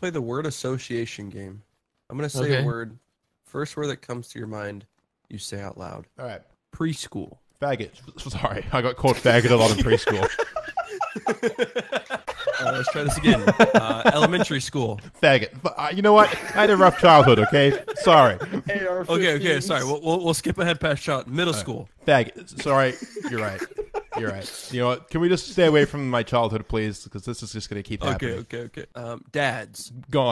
play the word association game. I'm gonna say Okay. a word. First word that comes to your mind, you say out loud. All right. Preschool. Faggot. Sorry, I got called faggot a lot in preschool. Uh, let's try this again. Uh, elementary school. faggot. But, uh, you know what? I had a rough childhood. Okay. Sorry. Okay, okay, sorry. We'll, we'll, we'll skip ahead past child. Middle school. Faggot. Sorry. You're right. You're right. You know what? Can we just stay away from my childhood, please? Because this is just going to keep Okay, happening. okay, okay. Um, dads. Gone.